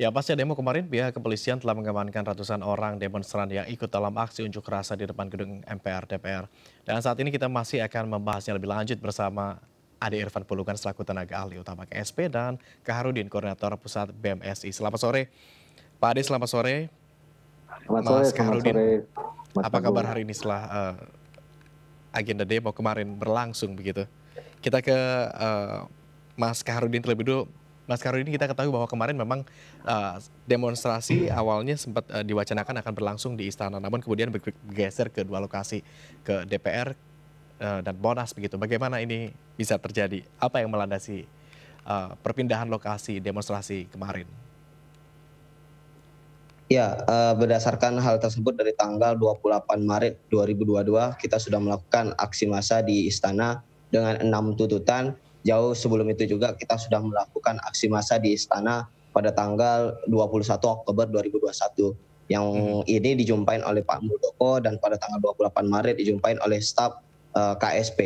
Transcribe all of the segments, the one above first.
Ya, pasca demo kemarin, pihak kepolisian telah mengamankan ratusan orang demonstran yang ikut dalam aksi unjuk rasa di depan gedung MPR DPR. Dan saat ini kita masih akan membahasnya lebih lanjut bersama Ade Irfan Pulukan selaku tenaga ahli utama KSP dan Kaharudin, koordinator pusat BMSI. Selamat sore, Pak Ade. Selamat sore. Selamat sore, Mas Kaharudin. Sore, Mas Apa kabar hari ini setelah uh, agenda demo kemarin berlangsung begitu? Kita ke uh, Mas Kaharudin terlebih dulu. Mas Karudin kita ketahui bahwa kemarin memang uh, demonstrasi awalnya sempat uh, diwacanakan akan berlangsung di istana, namun kemudian bergeser ke dua lokasi ke DPR uh, dan Monas begitu. Bagaimana ini bisa terjadi? Apa yang melandasi uh, perpindahan lokasi demonstrasi kemarin? Ya, uh, berdasarkan hal tersebut dari tanggal 28 Maret 2022 kita sudah melakukan aksi massa di istana dengan enam tuntutan jauh sebelum itu juga kita sudah melakukan aksi massa di istana pada tanggal 21 Oktober 2021 yang hmm. ini dijumpain oleh Pak Muldoko dan pada tanggal 28 Maret dijumpain oleh staf uh, eh, KSP.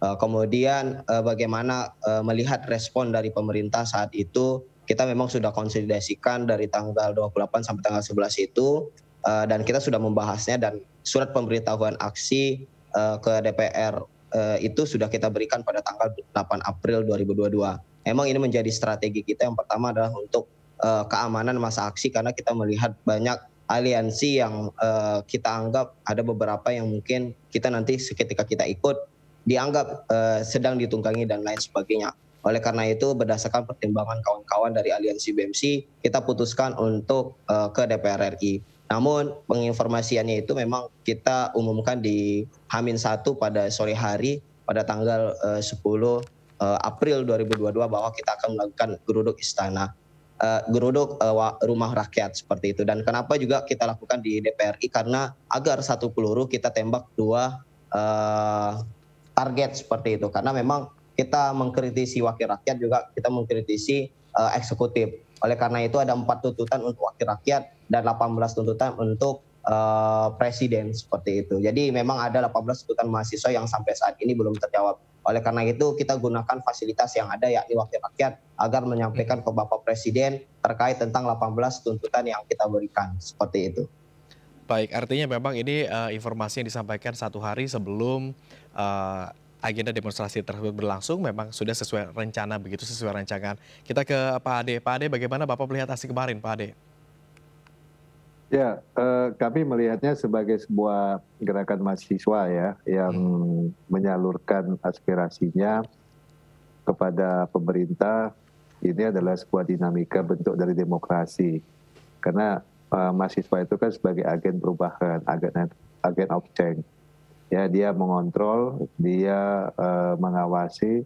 Uh, eh, kemudian uh, bagaimana uh, melihat respon dari pemerintah saat itu kita memang sudah konsolidasikan dari tanggal 28 sampai tanggal 11 itu uh, dan kita sudah membahasnya dan surat pemberitahuan aksi uh, ke DPR uh, itu sudah kita berikan pada tanggal 8 April 2022. Emang ini menjadi strategi kita yang pertama adalah untuk uh, keamanan masa aksi karena kita melihat banyak aliansi yang uh, kita anggap ada beberapa yang mungkin kita nanti seketika kita ikut dianggap uh, sedang ditunggangi dan lain sebagainya. Oleh karena itu berdasarkan pertimbangan kawan-kawan dari aliansi BMC kita putuskan untuk uh, ke DPR RI. Namun penginformasiannya itu memang kita umumkan di Hamin 1 pada sore hari pada tanggal uh, 10 uh, April 2022 bahwa kita akan melakukan geruduk istana. Uh, geruduk uh, rumah rakyat seperti itu. Dan kenapa juga kita lakukan di DPRI karena agar satu peluru kita tembak dua uh, target seperti itu. Karena memang kita mengkritisi wakil rakyat juga kita mengkritisi uh, eksekutif. Oleh karena itu ada empat tuntutan untuk wakil rakyat dan 18 tuntutan untuk uh, presiden seperti itu. Jadi memang ada 18 tuntutan mahasiswa yang sampai saat ini belum terjawab. Oleh karena itu kita gunakan fasilitas yang ada yakni wakil rakyat agar menyampaikan ke Bapak Presiden terkait tentang 18 tuntutan yang kita berikan seperti itu. Baik, artinya memang ini uh, informasi yang disampaikan satu hari sebelum uh, agenda demonstrasi tersebut berlangsung memang sudah sesuai rencana begitu sesuai rancangan. Kita ke Pak Ade. Pak Ade bagaimana Bapak melihat aksi kemarin Pak Ade? Ya, eh, kami melihatnya sebagai sebuah gerakan mahasiswa ya yang hmm. menyalurkan aspirasinya kepada pemerintah. Ini adalah sebuah dinamika bentuk dari demokrasi. Karena eh, mahasiswa itu kan sebagai agen perubahan, agen agen of change ya dia mengontrol dia uh, mengawasi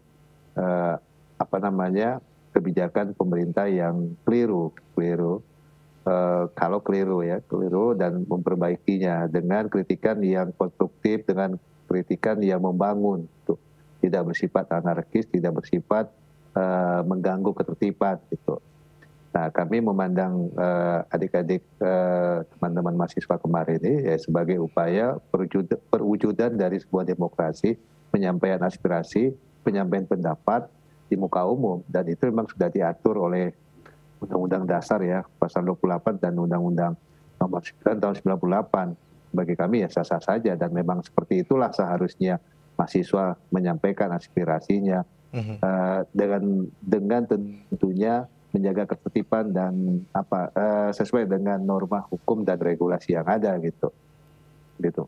uh, apa namanya kebijakan pemerintah yang keliru keliru uh, kalau keliru ya keliru dan memperbaikinya dengan kritikan yang konstruktif dengan kritikan yang membangun. Tuh tidak bersifat anarkis tidak bersifat uh, mengganggu ketertiban gitu. Nah, kami memandang uh, adik-adik uh, teman-teman mahasiswa kemarin ini ya, sebagai upaya perwujudan dari sebuah demokrasi, penyampaian aspirasi, penyampaian pendapat di muka umum. Dan itu memang sudah diatur oleh Undang-Undang Dasar ya pasal 28 dan Undang-Undang Nomor 9 tahun 98. Bagi kami ya sah-sah saja dan memang seperti itulah seharusnya mahasiswa menyampaikan aspirasinya uh, dengan dengan tentunya menjaga ketertiban dan apa uh, sesuai dengan norma hukum dan regulasi yang ada gitu. Gitu.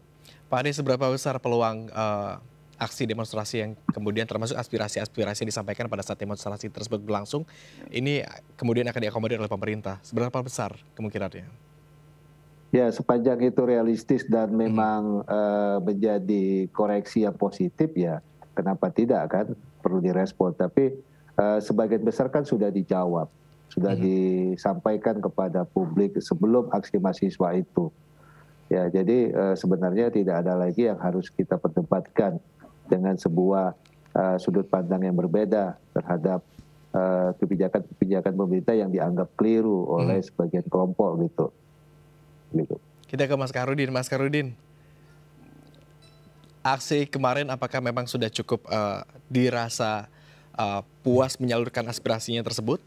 Pak Ade, seberapa besar peluang uh, aksi demonstrasi yang kemudian termasuk aspirasi-aspirasi yang disampaikan pada saat demonstrasi tersebut berlangsung ini kemudian akan diakomodir oleh pemerintah. Seberapa besar kemungkinannya? Ya, sepanjang itu realistis dan hmm. memang hmm. uh, menjadi koreksi yang positif ya, kenapa tidak kan? Perlu direspon. Tapi Eh, sebagian besar kan sudah dijawab, sudah hmm. disampaikan kepada publik sebelum aksi mahasiswa itu. Ya, jadi uh, sebenarnya tidak ada lagi yang harus kita perdebatkan dengan sebuah uh, sudut pandang yang berbeda terhadap kebijakan-kebijakan uh, pemerintah yang dianggap keliru oleh hmm. sebagian kelompok gitu. Gitu. Kita ke Mas Karudin, Mas Karudin. Aksi kemarin apakah memang sudah cukup uh, dirasa uh, puas menyalurkan aspirasinya tersebut?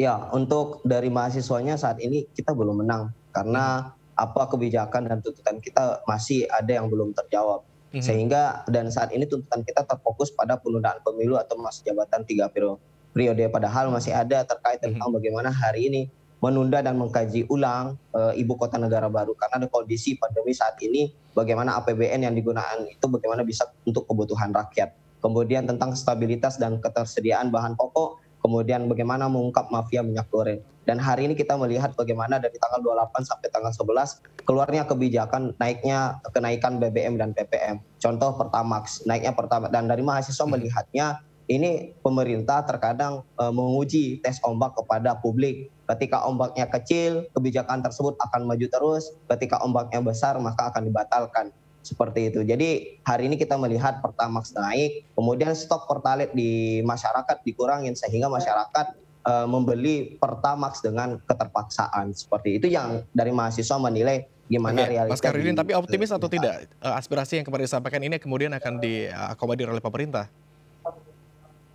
Ya, untuk dari mahasiswanya saat ini kita belum menang karena apa kebijakan dan tuntutan kita masih ada yang belum terjawab. Mm-hmm. Sehingga dan saat ini tuntutan kita terfokus pada penundaan pemilu atau masa jabatan tiga periode. Padahal masih ada terkait tentang mm-hmm. bagaimana hari ini menunda dan mengkaji ulang e, ibu kota negara baru karena ada kondisi pandemi saat ini bagaimana APBN yang digunakan itu bagaimana bisa untuk kebutuhan rakyat. Kemudian tentang stabilitas dan ketersediaan bahan pokok kemudian bagaimana mengungkap mafia minyak goreng. Dan hari ini kita melihat bagaimana dari tanggal 28 sampai tanggal 11 keluarnya kebijakan naiknya kenaikan BBM dan PPM. Contoh Pertamax, naiknya pertama dan dari mahasiswa melihatnya ini pemerintah terkadang e, menguji tes ombak kepada publik. Ketika ombaknya kecil, kebijakan tersebut akan maju terus. Ketika ombaknya besar, maka akan dibatalkan seperti itu. Jadi hari ini kita melihat Pertamax naik, kemudian stok Pertalite di masyarakat dikurangin sehingga masyarakat uh, membeli Pertamax dengan keterpaksaan. Seperti itu yang dari mahasiswa menilai gimana Oke, realitas. Mas Karidin, tapi optimis atau tidak uh, aspirasi yang kemarin disampaikan ini kemudian akan diakomodir oleh pemerintah?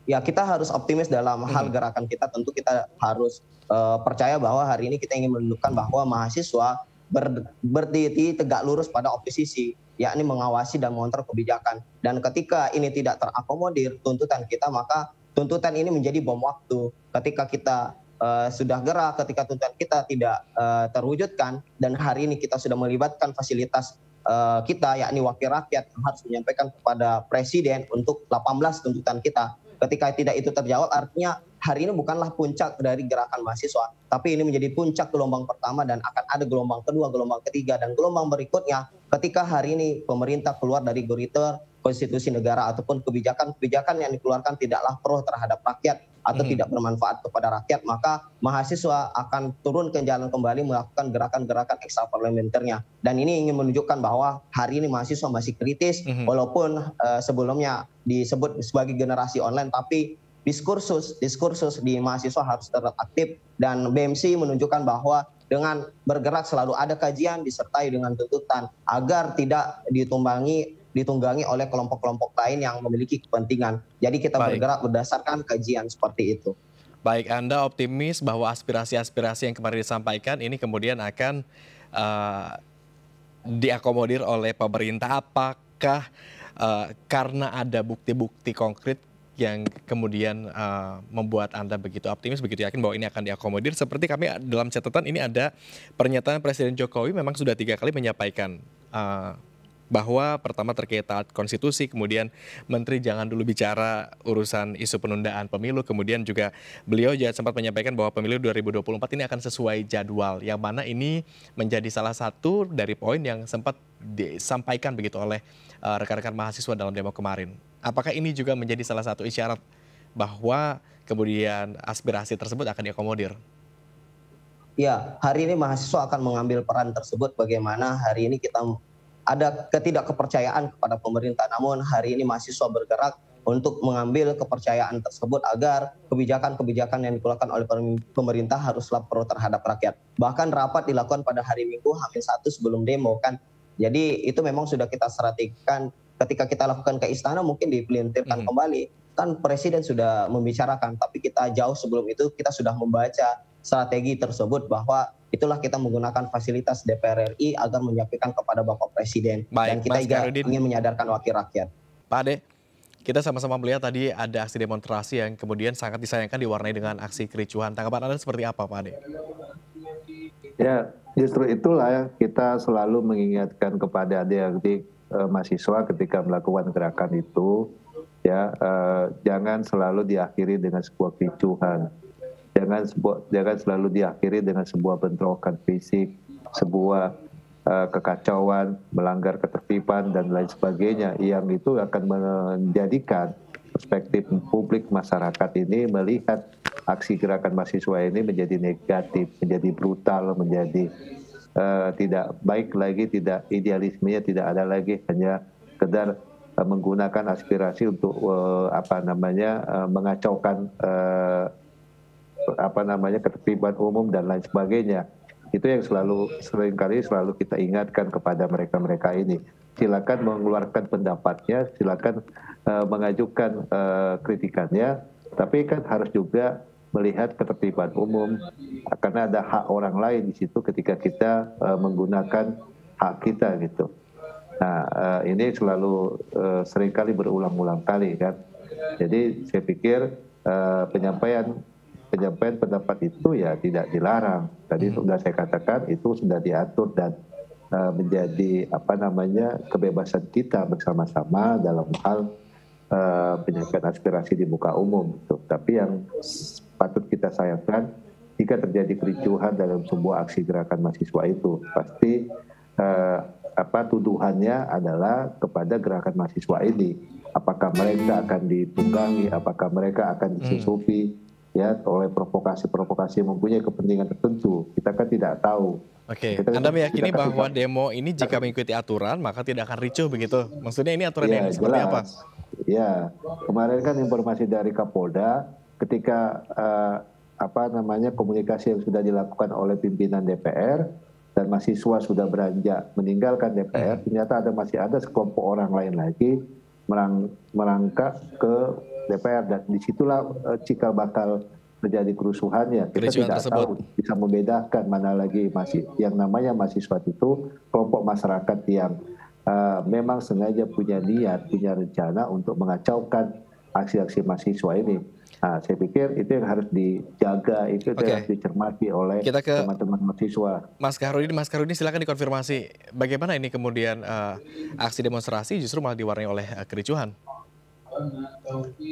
Ya kita harus optimis dalam hmm. hal gerakan kita. Tentu kita harus uh, percaya bahwa hari ini kita ingin menunjukkan bahwa mahasiswa ber, berdiri tegak lurus pada oposisi yakni mengawasi dan mengontrol kebijakan. Dan ketika ini tidak terakomodir tuntutan kita, maka tuntutan ini menjadi bom waktu. Ketika kita uh, sudah gerak, ketika tuntutan kita tidak uh, terwujudkan, dan hari ini kita sudah melibatkan fasilitas uh, kita, yakni wakil rakyat yang harus menyampaikan kepada presiden untuk 18 tuntutan kita. Ketika tidak itu terjawab, artinya hari ini bukanlah puncak dari gerakan mahasiswa, tapi ini menjadi puncak gelombang pertama dan akan ada gelombang kedua, gelombang ketiga, dan gelombang berikutnya ketika hari ini pemerintah keluar dari gurita konstitusi negara ataupun kebijakan-kebijakan yang dikeluarkan tidaklah pro terhadap rakyat atau hmm. tidak bermanfaat kepada rakyat, maka mahasiswa akan turun ke jalan kembali melakukan gerakan-gerakan ekstra parlementernya. Dan ini ingin menunjukkan bahwa hari ini mahasiswa masih kritis, hmm. walaupun uh, sebelumnya disebut sebagai generasi online, tapi diskursus diskursus di mahasiswa harus tetap aktif dan BMC menunjukkan bahwa dengan bergerak selalu ada kajian disertai dengan tuntutan agar tidak ditumbangi ditunggangi oleh kelompok-kelompok lain yang memiliki kepentingan. Jadi kita Baik. bergerak berdasarkan kajian seperti itu. Baik, Anda optimis bahwa aspirasi-aspirasi yang kemarin disampaikan ini kemudian akan uh, diakomodir oleh pemerintah. Apakah uh, karena ada bukti-bukti konkret yang kemudian uh, membuat Anda begitu optimis, begitu yakin bahwa ini akan diakomodir? Seperti kami dalam catatan ini ada pernyataan Presiden Jokowi memang sudah tiga kali menyampaikan uh, bahwa pertama terkait taat konstitusi, kemudian Menteri jangan dulu bicara urusan isu penundaan pemilu, kemudian juga beliau juga sempat menyampaikan bahwa pemilu 2024 ini akan sesuai jadwal, yang mana ini menjadi salah satu dari poin yang sempat disampaikan begitu oleh uh, rekan-rekan mahasiswa dalam demo kemarin. Apakah ini juga menjadi salah satu isyarat bahwa kemudian aspirasi tersebut akan diakomodir? Ya, hari ini mahasiswa akan mengambil peran tersebut bagaimana hari ini kita ada ketidakkepercayaan kepada pemerintah. Namun hari ini mahasiswa bergerak untuk mengambil kepercayaan tersebut agar kebijakan-kebijakan yang dikeluarkan oleh pemerintah haruslah pro terhadap rakyat. Bahkan rapat dilakukan pada hari Minggu hampir satu sebelum demo kan. Jadi itu memang sudah kita strategikan ketika kita lakukan ke istana mungkin dipelintirkan hmm. kembali kan presiden sudah membicarakan tapi kita jauh sebelum itu kita sudah membaca strategi tersebut bahwa itulah kita menggunakan fasilitas DPR RI agar menyampaikan kepada Bapak Presiden Baik, dan kita juga ingin menyadarkan wakil rakyat. Pak Ade, kita sama-sama melihat tadi ada aksi demonstrasi yang kemudian sangat disayangkan diwarnai dengan aksi kericuhan. Tanggapan Anda seperti apa Pak Ade? Ya, justru itulah kita selalu mengingatkan kepada adik-adik uh, mahasiswa ketika melakukan gerakan itu ya uh, jangan selalu diakhiri dengan sebuah kericuhan jangan sebuah jangan selalu diakhiri dengan sebuah bentrokan fisik sebuah uh, kekacauan melanggar ketertiban dan lain sebagainya. Yang itu akan menjadikan perspektif publik masyarakat ini melihat aksi gerakan mahasiswa ini menjadi negatif, menjadi brutal, menjadi uh, tidak baik lagi, tidak idealismenya tidak ada lagi, hanya sekedar uh, menggunakan aspirasi untuk apa namanya mengacaukan apa namanya ketertiban umum dan lain sebagainya. Itu yang selalu sering kali selalu kita ingatkan kepada mereka-mereka ini. Silakan mengeluarkan pendapatnya, silakan uh, mengajukan uh, kritikannya, tapi kan harus juga melihat ketertiban umum karena ada hak orang lain di situ ketika kita uh, menggunakan hak kita gitu. Nah uh, ini selalu uh, sering kali berulang-ulang kali kan. Jadi saya pikir uh, penyampaian penyampaian pendapat itu ya tidak dilarang. Tadi hmm. sudah saya katakan itu sudah diatur dan uh, menjadi apa namanya kebebasan kita bersama-sama dalam hal uh, penyampaian aspirasi di muka umum. Gitu. Tapi yang patut kita sayangkan jika terjadi kericuhan dalam sebuah aksi gerakan mahasiswa itu pasti uh, apa tuduhannya adalah kepada gerakan mahasiswa ini apakah mereka akan ditunggangi apakah mereka akan disusupi hmm. Ya oleh provokasi-provokasi yang mempunyai kepentingan tertentu kita kan tidak tahu Oke, kita, Anda meyakini kita bahwa demo ini jika mengikuti aturan maka tidak akan ricuh begitu? Maksudnya ini aturan ya, yang seperti jelas. apa? Ya, kemarin kan informasi dari Kapolda ketika uh, apa namanya komunikasi yang sudah dilakukan oleh pimpinan DPR dan mahasiswa sudah beranjak meninggalkan DPR, hmm. ternyata ada masih ada sekelompok orang lain lagi merang, merangkak ke DPR dan di situlah uh, cikal bakal terjadi kerusuhannya. Kita Kericuan tidak tersebut. tahu bisa membedakan mana lagi masih yang namanya mahasiswa itu kelompok masyarakat yang uh, memang sengaja punya niat, punya rencana untuk mengacaukan aksi-aksi mahasiswa ini. Nah, saya pikir itu yang harus dijaga, itu okay. yang harus dicermati oleh teman-teman mahasiswa. Mas Karudin, Mas Karudin silakan dikonfirmasi bagaimana ini kemudian uh, aksi demonstrasi justru malah diwarnai oleh uh, kericuhan.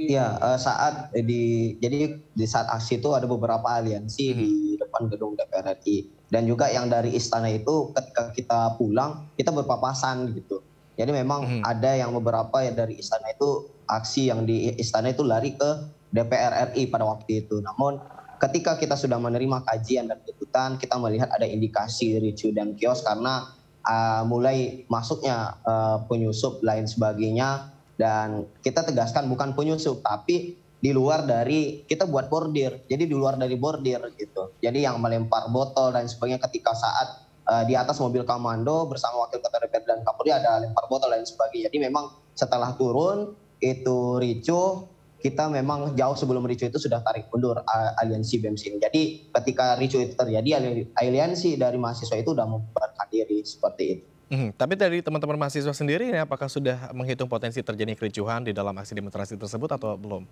Ya, uh, saat di jadi di saat aksi itu ada beberapa aliansi hmm. di depan gedung DPR RI dan juga yang dari istana itu ketika kita pulang kita berpapasan gitu. Jadi memang hmm. ada yang beberapa yang dari istana itu aksi yang di istana itu lari ke DPR RI pada waktu itu. Namun ketika kita sudah menerima kajian dan tuntutan, kita melihat ada indikasi ricu dan kios karena uh, mulai masuknya uh, penyusup lain sebagainya dan kita tegaskan bukan penyusup tapi di luar dari kita buat bordir. Jadi di luar dari bordir gitu. Jadi yang melempar botol dan sebagainya ketika saat uh, di atas mobil komando bersama wakil ketua DPR dan Kapolri ada lempar botol dan sebagainya. Jadi memang setelah turun itu ricu kita memang jauh sebelum ricu itu sudah tarik mundur aliansi BEMS ini. Jadi ketika ricu itu terjadi, aliansi dari mahasiswa itu sudah membubarkan diri seperti itu. Hmm, tapi dari teman-teman mahasiswa sendiri, ini apakah sudah menghitung potensi terjadi kericuhan di dalam aksi demonstrasi tersebut atau belum?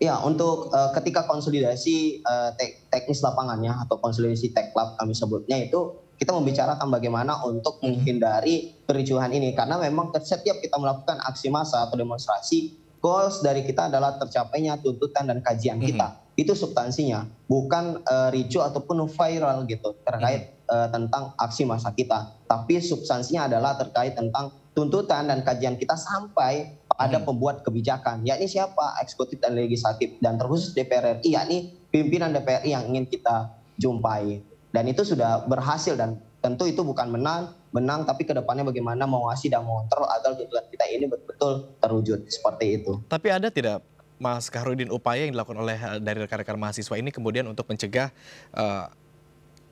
Ya, untuk uh, ketika konsolidasi uh, tek teknis lapangannya atau konsolidasi teklab kami sebutnya itu kita membicarakan bagaimana untuk menghindari kericuhan ini karena memang setiap kita melakukan aksi massa atau demonstrasi goals dari kita adalah tercapainya tuntutan dan kajian kita. Mm -hmm. Itu substansinya, bukan uh, ricu ataupun viral gitu terkait mm -hmm. Uh, tentang aksi masa kita. Tapi substansinya adalah terkait tentang tuntutan dan kajian kita sampai pada hmm. pembuat kebijakan, yakni siapa eksekutif dan legislatif dan terkhusus DPR RI, yakni pimpinan DPR RI yang ingin kita jumpai. Dan itu sudah berhasil dan tentu itu bukan menang, menang tapi ke depannya bagaimana mengawasi dan mengontrol agar tuntutan kita ini betul-betul terwujud seperti itu. Tapi ada tidak Mas Kahrudin upaya yang dilakukan oleh eh, dari rekan-rekan mahasiswa ini kemudian untuk mencegah uh,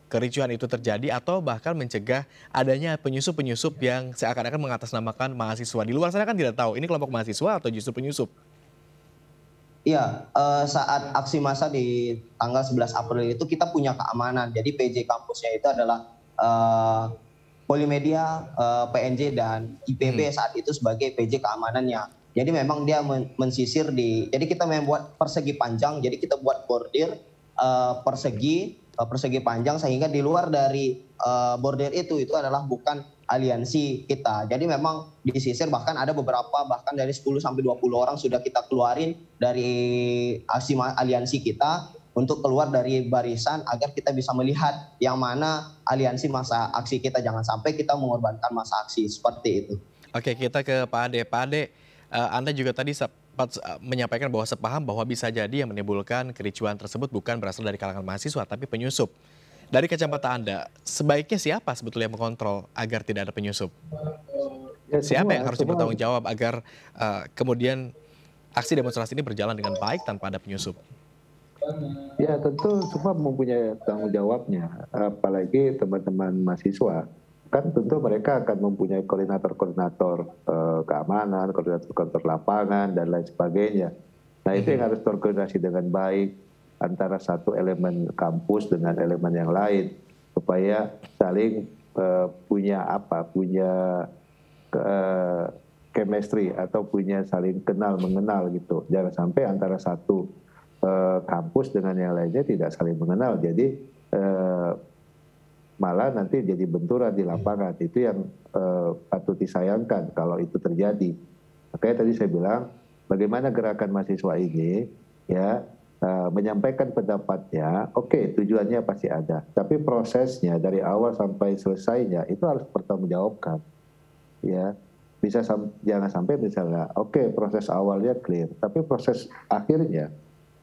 kericuhan itu terjadi atau bahkan mencegah adanya penyusup-penyusup yang seakan-akan mengatasnamakan mahasiswa. Di luar sana kan tidak tahu ini kelompok mahasiswa atau justru penyusup. Iya, uh, saat aksi massa di tanggal 11 April itu kita punya keamanan. Jadi PJ kampusnya itu adalah uh, Polimedia, eh, PNJ dan IPB hmm. saat itu sebagai PJ keamanannya. Jadi memang dia men mensisir di, jadi kita membuat persegi panjang, jadi kita buat bordir uh, persegi, persegi panjang sehingga di luar dari uh, bordir itu itu adalah bukan aliansi kita. Jadi memang disisir bahkan ada beberapa bahkan dari 10 sampai 20 orang sudah kita keluarin dari aksi aliansi kita untuk keluar dari barisan agar kita bisa melihat yang mana aliansi masa aksi kita jangan sampai kita mengorbankan masa aksi seperti itu. Oke kita ke Pak Ade. Pak Ade, uh, Anda juga tadi sempat uh, menyampaikan bahwa sepaham bahwa bisa jadi yang menimbulkan kericuan tersebut bukan berasal dari kalangan mahasiswa tapi penyusup. Dari kacamata Anda, sebaiknya siapa sebetulnya yang mengontrol agar tidak ada penyusup? Ya, siapa yang harus bertanggung jawab agar uh, kemudian aksi demonstrasi ini berjalan dengan baik tanpa ada penyusup? Ya tentu semua mempunyai tanggung jawabnya, apalagi teman-teman mahasiswa. Kan tentu mereka akan mempunyai koordinator-koordinator eh, keamanan, koordinator-koordinator lapangan, dan lain sebagainya. Nah itu yang harus terkoordinasi dengan baik antara satu elemen kampus dengan elemen yang lain. Supaya saling uh, punya apa? Punya uh, chemistry atau punya saling kenal mengenal gitu. Jangan sampai antara satu uh, kampus dengan yang lainnya tidak saling mengenal. Jadi uh, malah nanti jadi benturan di lapangan. Itu yang uh, patut disayangkan kalau itu terjadi. Makanya tadi saya bilang bagaimana gerakan mahasiswa ini ya uh, menyampaikan pendapatnya oke okay, tujuannya pasti ada. Tapi prosesnya dari awal sampai selesainya itu harus bertanggungjawabkan ya. Bisa sam jangan sampai misalnya oke okay, proses awalnya clear tapi proses akhirnya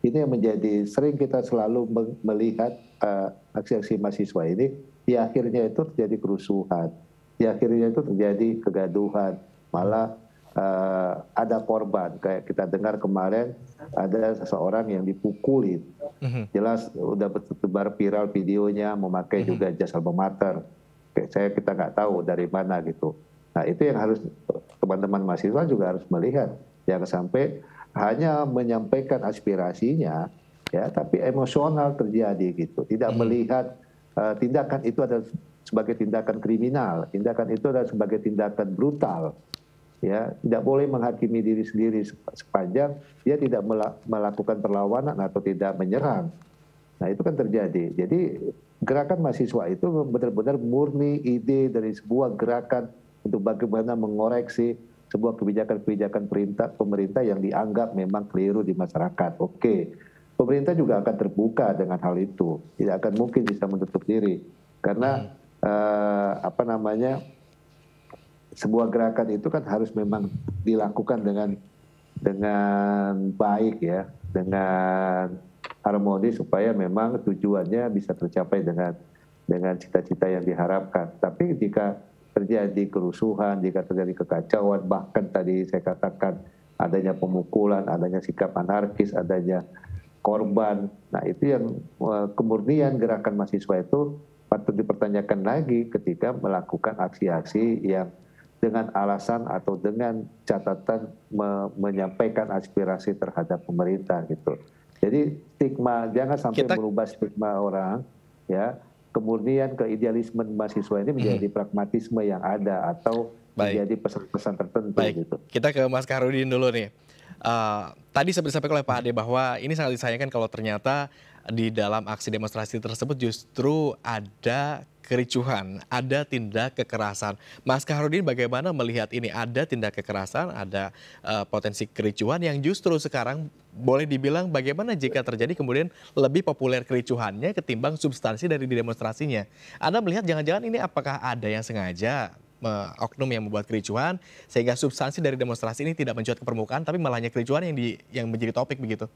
ini yang menjadi sering kita selalu melihat uh, aksi-aksi mahasiswa ini di akhirnya itu terjadi kerusuhan, di akhirnya itu terjadi kegaduhan, malah uh, ada korban. Kayak kita dengar kemarin ada seseorang yang dipukuli, mm-hmm. jelas udah bertebar viral videonya, memakai mm-hmm. juga jas alma mater. Kayak saya kita nggak tahu dari mana gitu. Nah itu yang harus teman-teman mahasiswa juga harus melihat, jangan sampai hanya menyampaikan aspirasinya, ya tapi emosional terjadi gitu, tidak hmm. melihat tindakan itu adalah sebagai tindakan kriminal, tindakan itu adalah sebagai tindakan brutal. Ya, tidak boleh menghakimi diri sendiri sepanjang dia tidak melakukan perlawanan atau tidak menyerang. Nah, itu kan terjadi. Jadi gerakan mahasiswa itu benar-benar murni ide dari sebuah gerakan untuk bagaimana mengoreksi sebuah kebijakan-kebijakan perintah pemerintah yang dianggap memang keliru di masyarakat. Oke pemerintah juga akan terbuka dengan hal itu. Tidak akan mungkin bisa menutup diri. Karena hmm. uh, apa namanya sebuah gerakan itu kan harus memang dilakukan dengan dengan baik ya. Dengan harmoni supaya memang tujuannya bisa tercapai dengan dengan cita-cita yang diharapkan. Tapi jika terjadi kerusuhan jika terjadi kekacauan bahkan tadi saya katakan adanya pemukulan adanya sikap anarkis adanya korban. Nah itu yang eh, kemurnian gerakan mahasiswa itu patut dipertanyakan lagi ketika melakukan aksi-aksi yang dengan alasan atau dengan catatan me menyampaikan aspirasi terhadap pemerintah gitu. Jadi stigma jangan sampai Kita... merubah stigma orang ya kemurnian keidealisme mahasiswa ini menjadi hmm. pragmatisme yang ada atau Baik. menjadi pesan-pesan tertentu Baik. gitu. Kita ke Mas Karudin dulu nih. Uh, tadi seperti disampaikan oleh Pak Ade bahwa ini sangat disayangkan kalau ternyata di dalam aksi demonstrasi tersebut justru ada kericuhan, ada tindak kekerasan. Mas Kaharudin bagaimana melihat ini? Ada tindak kekerasan, ada uh, potensi kericuhan yang justru sekarang boleh dibilang bagaimana jika terjadi kemudian lebih populer kericuhannya ketimbang substansi dari demonstrasinya. Anda melihat jangan-jangan ini apakah ada yang sengaja oknum yang membuat kericuhan sehingga substansi dari demonstrasi ini tidak mencuat ke permukaan tapi malahnya kericuhan yang di yang menjadi topik begitu.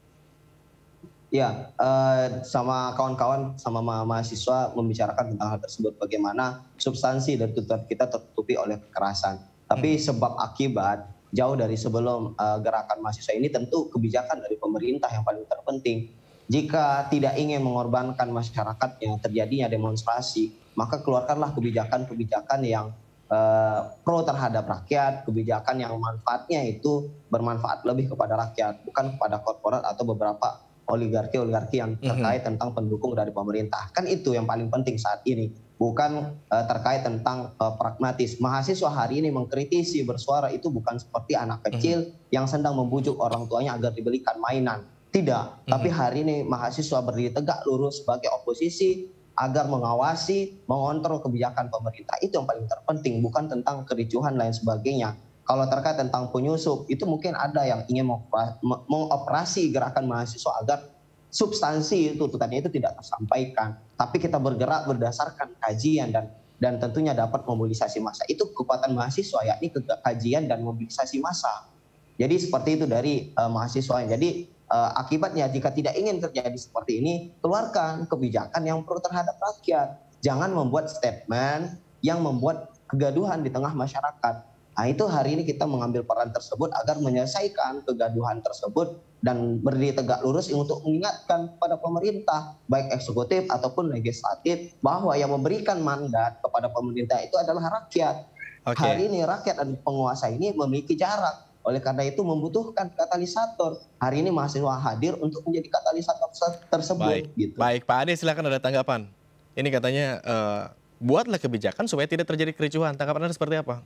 Ya, uh, sama kawan-kawan, sama ma mahasiswa membicarakan tentang hal tersebut, bagaimana substansi dari tuntutan kita tertutupi oleh kekerasan. Tapi hmm. sebab akibat jauh dari sebelum uh, gerakan mahasiswa ini tentu kebijakan dari pemerintah yang paling terpenting. Jika tidak ingin mengorbankan masyarakat yang terjadinya demonstrasi, maka keluarkanlah kebijakan-kebijakan yang uh, pro terhadap rakyat, kebijakan yang manfaatnya itu bermanfaat lebih kepada rakyat, bukan kepada korporat atau beberapa oligarki-oligarki yang mhm. terkait mm-hmm. tentang pendukung dari pemerintah. Kan itu yang paling penting saat ini, bukan uh, terkait tentang uh, pragmatis. Mahasiswa hari ini mengkritisi bersuara itu bukan seperti anak kecil mm-hmm. yang sedang membujuk orang tuanya agar dibelikan mainan. Tidak, mm-hmm. tapi hari ini mahasiswa berdiri tegak lurus sebagai oposisi agar mengawasi, mengontrol kebijakan pemerintah. Itu yang paling terpenting, bukan tentang kericuhan lain sebagainya. Kalau terkait tentang penyusup, itu mungkin ada yang ingin mengoperasi gerakan mahasiswa agar substansi tuntutannya itu tidak tersampaikan. Tapi kita bergerak berdasarkan kajian dan dan tentunya dapat mobilisasi massa. Itu kekuatan mahasiswa, yakni kajian dan mobilisasi massa. Jadi seperti itu dari uh, mahasiswa. Jadi uh, akibatnya jika tidak ingin terjadi seperti ini, keluarkan kebijakan yang pro terhadap rakyat. Jangan membuat statement yang membuat kegaduhan di tengah masyarakat. Nah itu hari ini kita mengambil peran tersebut agar menyelesaikan kegaduhan tersebut dan berdiri tegak lurus untuk mengingatkan kepada pemerintah, baik eksekutif ataupun legislatif, bahwa yang memberikan mandat kepada pemerintah itu adalah rakyat. Okay. Hari ini rakyat dan penguasa ini memiliki jarak Oleh karena itu membutuhkan katalisator. Hari ini mahasiswa hadir untuk menjadi katalisator tersebut. Baik, gitu. baik. Pak Ade silakan ada tanggapan. Ini katanya uh, buatlah kebijakan supaya tidak terjadi kericuhan. Tanggapan Anda seperti apa?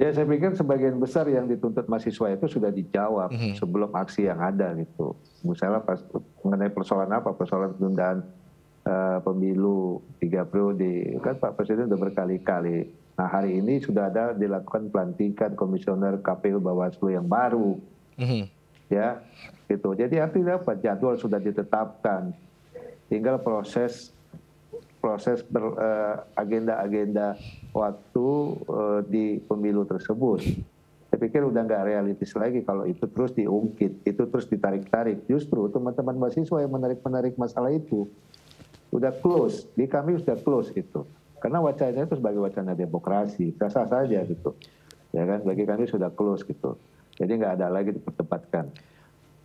Ya saya pikir sebagian besar yang dituntut mahasiswa itu sudah dijawab mm -hmm. sebelum aksi yang ada gitu. Misalnya pas mengenai persoalan apa? Persoalan penundaan uh, pemilu tiga periode kan Pak Presiden sudah berkali-kali. Nah hari ini sudah ada dilakukan pelantikan komisioner KPU Bawaslu yang baru, mm -hmm. ya gitu. Jadi artinya apa? Jadwal sudah ditetapkan, tinggal proses proses agenda-agenda uh, waktu uh, di pemilu tersebut. Saya pikir udah nggak realistis lagi kalau itu terus diungkit, itu terus ditarik-tarik. Justru teman-teman mahasiswa yang menarik-menarik masalah itu udah close, di kami sudah close itu. Karena wacananya itu sebagai wacana demokrasi, sah-sah saja gitu. Ya kan, bagi kami sudah close gitu. Jadi nggak ada lagi diperdebatkan.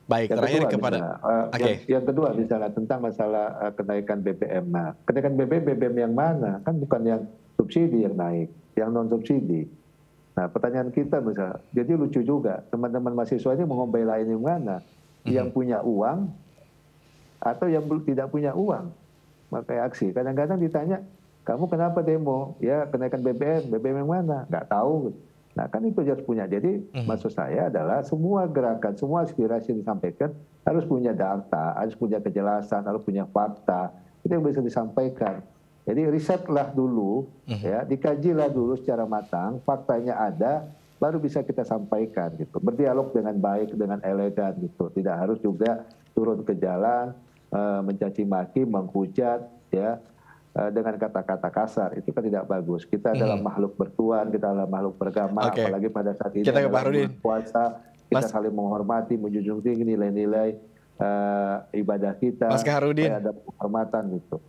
Baik, yang terakhir kedua, kepada misalnya, uh, okay. yang, yang kedua misalnya tentang masalah uh, kenaikan BBM. Nah, kenaikan BBM BBM yang mana? Kan bukan yang subsidi yang naik, yang non subsidi. Nah, pertanyaan kita misalnya, jadi lucu juga teman-teman mahasiswa ini mau lain yang mana? Hmm. Yang punya uang atau yang tidak punya uang? Pakai aksi. Kadang-kadang ditanya, kamu kenapa demo? Ya kenaikan BBM, BBM yang mana? Nggak tahu. Nah kan itu harus punya. Jadi hmm. maksud saya adalah semua gerakan, semua aspirasi yang disampaikan harus punya data, harus punya kejelasan, harus punya fakta. Itu yang bisa disampaikan. Jadi risetlah dulu, hmm. ya, dikajilah dulu secara matang, faktanya ada, baru bisa kita sampaikan gitu. Berdialog dengan baik, dengan elegan gitu. Tidak harus juga turun ke jalan, uh, mencaci maki, menghujat, ya Eh, dengan kata-kata kasar itu kan tidak bagus. Kita adalah hmm. makhluk bertuan, kita adalah makhluk beragama, okay. apalagi pada saat ini kita puasa, kita Mas... saling menghormati, menjunjung tinggi nilai-nilai uh, ibadah kita, Mas Kaharudin. ada penghormatan gitu.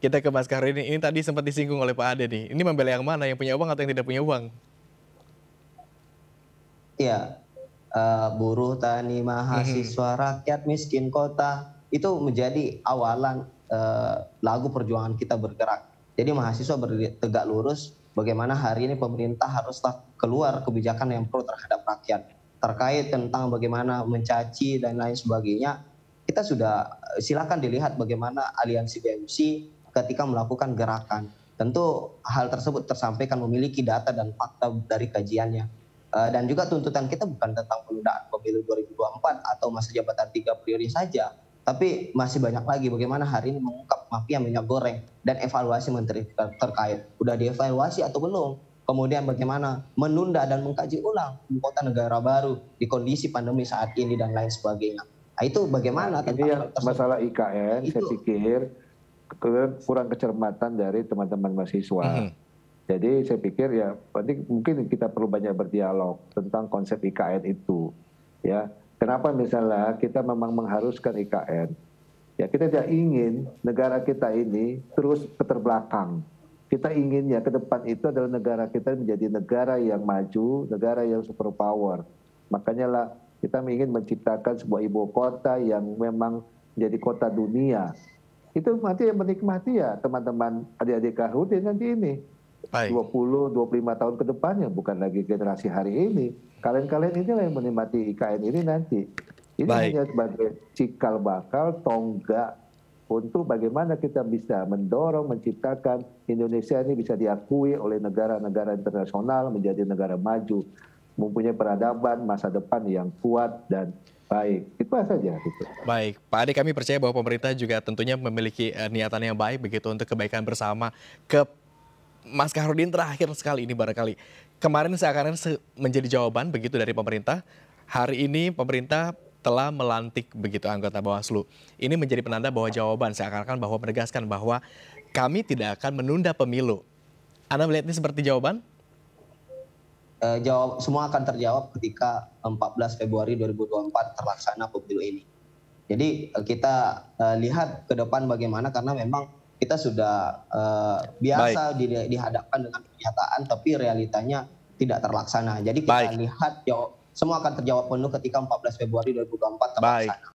Kita ke Mas Kaharudin, ini tadi sempat disinggung oleh Pak Ade nih. Ini membela yang mana, yang punya uang atau yang tidak punya uang? Iya, uh, buruh, tani, mahasiswa, hmm. rakyat miskin kota itu menjadi awalan Eh, lagu perjuangan kita bergerak. Jadi mahasiswa bertegak lurus bagaimana hari ini pemerintah haruslah keluar kebijakan yang pro terhadap rakyat terkait tentang bagaimana mencaci dan lain sebagainya. Kita sudah eh, silakan dilihat bagaimana aliansi BMC ketika melakukan gerakan. Tentu hal tersebut tersampaikan memiliki data dan fakta dari kajiannya. Eh, dan juga tuntutan kita bukan tentang penundaan pemilu 2024 atau masa jabatan tiga periode saja, tapi masih banyak lagi bagaimana hari ini mengungkap mafia minyak goreng dan evaluasi menteri terkait. Udah dievaluasi atau belum? Kemudian bagaimana menunda dan mengkaji ulang ibu kota negara baru di kondisi pandemi saat ini dan lain sebagainya. Nah, itu bagaimana? Nah, ini yang masalah IKN, itu. saya pikir kurang kecermatan dari teman-teman mahasiswa. Mm -hmm. Jadi saya pikir ya penting mungkin kita perlu banyak berdialog tentang konsep IKN itu. Ya, Kenapa misalnya kita memang mengharuskan IKN? Ya kita tidak ingin negara kita ini terus keterbelakang. Kita inginnya ke depan itu adalah negara kita menjadi negara yang maju, negara yang superpower. Makanya lah kita ingin menciptakan sebuah ibu kota yang memang menjadi kota dunia. Itu nanti yang menikmati ya teman-teman adik-adik Kahudin nanti ini. Baik. 20, 25 tahun ke depannya, bukan lagi generasi hari ini. Kalian-kalian inilah yang menikmati IKN ini nanti. Ini Baik. hanya sebagai cikal bakal, tonggak untuk bagaimana kita bisa mendorong, menciptakan Indonesia ini bisa diakui oleh negara-negara internasional menjadi negara maju, mempunyai peradaban masa depan yang kuat dan baik. Itu saja. Gitu. Baik, Pak Ade kami percaya bahwa pemerintah juga tentunya memiliki uh, niatan yang baik begitu untuk kebaikan bersama. Ke Mas Kahrudin terakhir sekali ini barangkali. Kemarin seakan-akan menjadi jawaban begitu dari pemerintah. Hari ini pemerintah telah melantik begitu anggota Bawaslu. Ini menjadi penanda bahwa jawaban seakan-akan bahwa menegaskan bahwa kami tidak akan menunda pemilu. Anda melihat ini seperti jawaban? Uh, jawab semua akan terjawab ketika 14 Februari 2024 terlaksana pemilu ini. Jadi uh, kita uh, lihat ke depan bagaimana karena memang kita sudah uh, biasa di, dihadapkan dengan pernyataan tapi realitanya tidak terlaksana. Jadi kita Baik. lihat semua akan terjawab penuh ketika 14 Februari 2024 terlaksana. Baik.